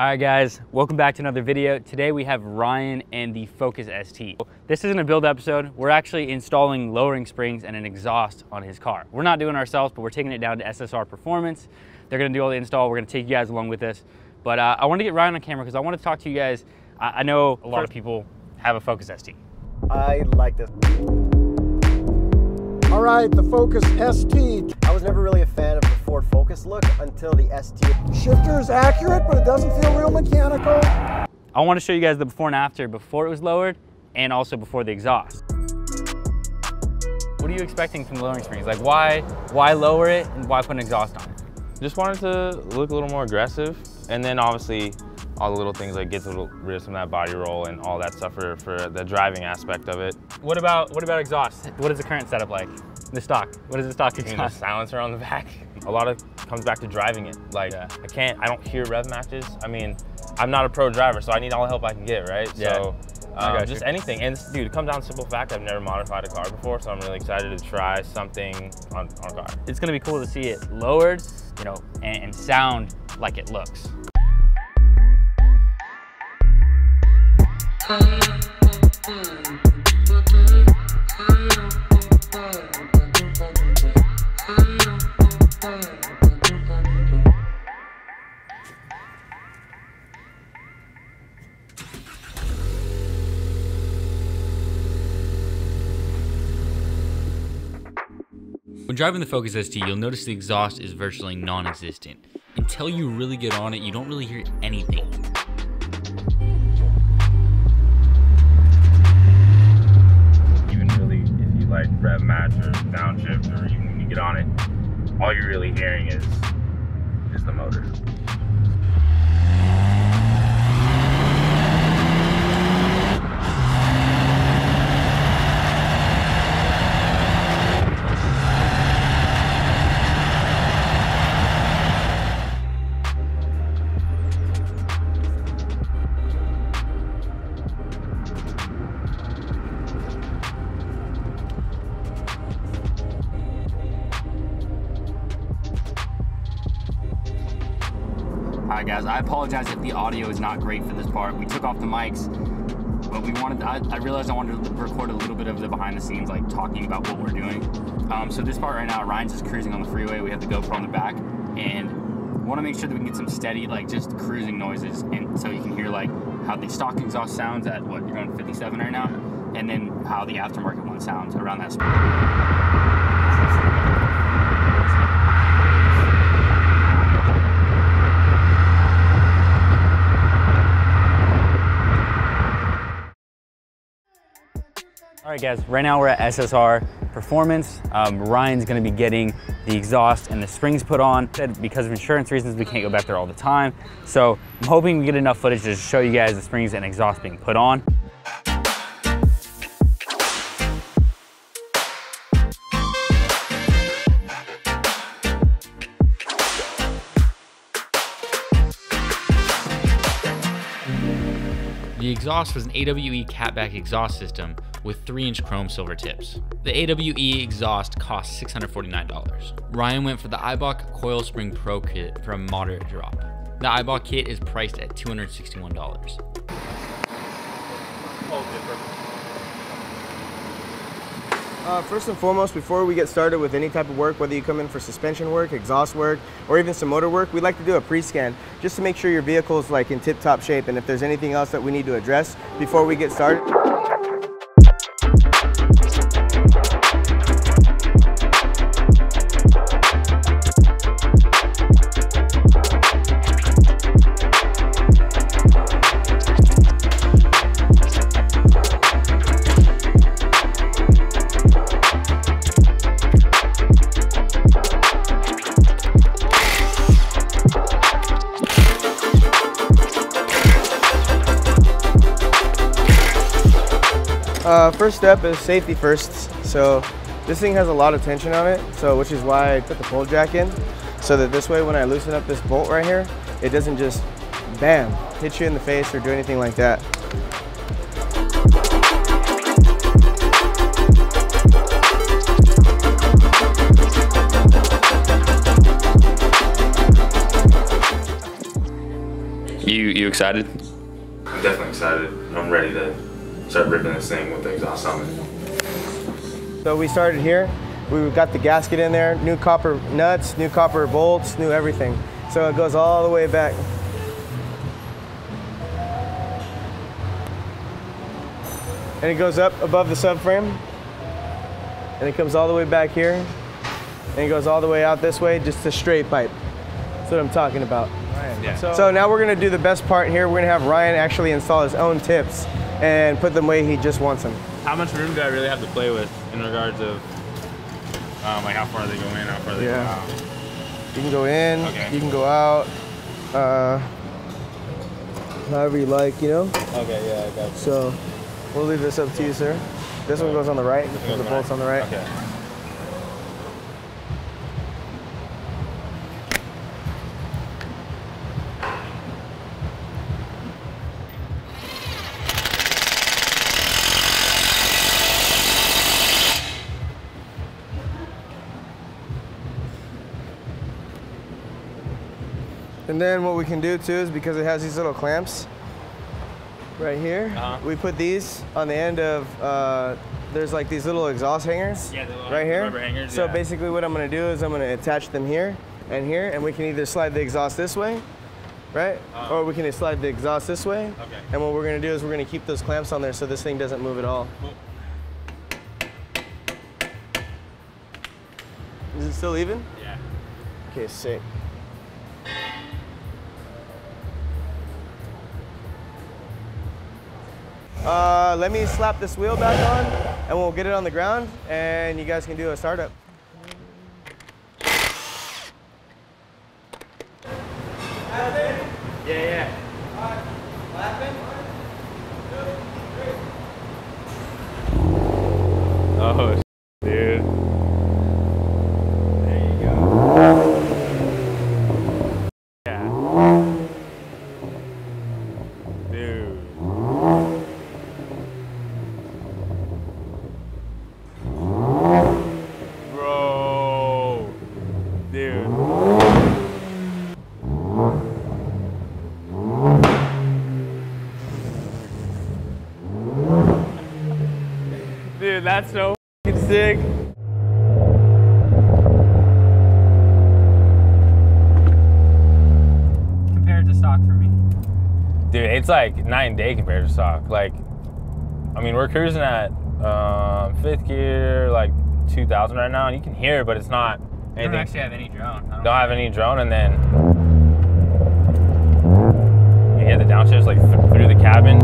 All right guys, welcome back to another video. Today we have Ryan and the Focus ST. This isn't a build episode. We're actually installing lowering springs and an exhaust on his car. We're not doing it ourselves, but we're taking it down to SSR Performance. They're gonna do all the install. We're gonna take you guys along with us. But uh, I wanna get Ryan on camera because I wanna talk to you guys. I, I know a lot of people have a Focus ST. I like this. All right, the Focus ST. I was never really a fan of the Ford Focus look until the ST. Shifter is accurate, but it doesn't feel real mechanical. I want to show you guys the before and after before it was lowered and also before the exhaust. What are you expecting from the lowering springs? Like why, why lower it and why put an exhaust on it? Just wanted to look a little more aggressive. And then obviously all the little things like get rid of some of that body roll and all that stuff for, for the driving aspect of it. What about what about exhaust? What is the current setup like? The stock. What is the stock? I mean, the silencer on the back. A lot of comes back to driving it. Like yeah. I can't, I don't hear rev matches. I mean, I'm not a pro driver, so I need all the help I can get, right? Yeah. So um, just anything. And dude, it comes down to simple fact, I've never modified a car before, so I'm really excited to try something on, on a car. It's gonna be cool to see it lowered, you know, and, and sound like it looks. Driving the Focus ST, you'll notice the exhaust is virtually non-existent. Until you really get on it, you don't really hear anything. Even really, if you like rev match or downshift, or even when you get on it, all you're really hearing is is the motor. Alright guys, I apologize if the audio is not great for this part. We took off the mics, but we wanted, I, I, realized I wanted to record a little bit of the behind the scenes, like talking about what we're doing. Um, so this part right now, Ryan's just cruising on the freeway. We have the GoPro on the back and want to make sure that we can get some steady, like just cruising noises. And so you can hear like how the stock exhaust sounds at what, you're going 57 right now? And then how the aftermarket one sounds around that speed. All right guys, right now we're at SSR Performance. Um, Ryan's gonna be getting the exhaust and the springs put on. Because of insurance reasons, we can't go back there all the time. So I'm hoping we get enough footage to show you guys the springs and exhaust being put on. The exhaust was an AWE catback exhaust system with 3-inch chrome silver tips. The AWE exhaust cost $649. Ryan went for the Eibach Coil Spring Pro kit for a moderate drop. The Eibach kit is priced at $261. Uh, first and foremost, before we get started with any type of work, whether you come in for suspension work, exhaust work, or even some motor work, we like to do a pre-scan just to make sure your vehicle is like in tip-top shape and if there's anything else that we need to address before we get started. Uh, first step is safety first. So this thing has a lot of tension on it, so which is why I put the pull jack in, so that this way when I loosen up this bolt right here, it doesn't just bam, hit you in the face or do anything like that. You you excited? I'm definitely excited. I'm ready to start ripping this thing with the exhaust on it. So we started here. We got the gasket in there, new copper nuts, new copper bolts, new everything. So it goes all the way back. And it goes up above the subframe. And it comes all the way back here. And it goes all the way out this way, just a straight pipe. That's what I'm talking about. Yeah. So now we're gonna do the best part here. We're gonna have Ryan actually install his own tips and put them way he just wants them. How much room do I really have to play with in regards of um, like how far they go in, how far they Yeah. go out? You can go in, Okay. you can go out, uh, however you like, you know? Okay, yeah, I got you. So we'll leave this up to you, sir. This one goes on the right, the bolt's on the right. Okay. And then what we can do too is because it has these little clamps right here, Uh-huh. we put these on the end of, uh, there's like these little exhaust hangers Yeah, little right here. rubber hangers, so yeah. basically what I'm gonna do is I'm gonna attach them here and here, and we can either slide the exhaust this way, right? Uh-huh. Or we can slide the exhaust this way. Okay. And what we're gonna do is we're gonna keep those clamps on there so this thing doesn't move at all. Cool. Is it still even? Yeah. Okay, sick. Uh, let me slap this wheel back on and we'll get it on the ground and you guys can do a startup. Yeah, yeah. Oh, dude. There you go. Yeah. Dude. Bro. Dude. Dude, that's so fucking sick. Compared to stock for me. Dude, it's like night and day compared to stock. Like, I mean, we're cruising at um, fifth gear, like 2,000 right now, and you can hear it, but it's not I don't actually have any drone. Don't don't have any drone, and then you hear the downshifts like th- through the cabin.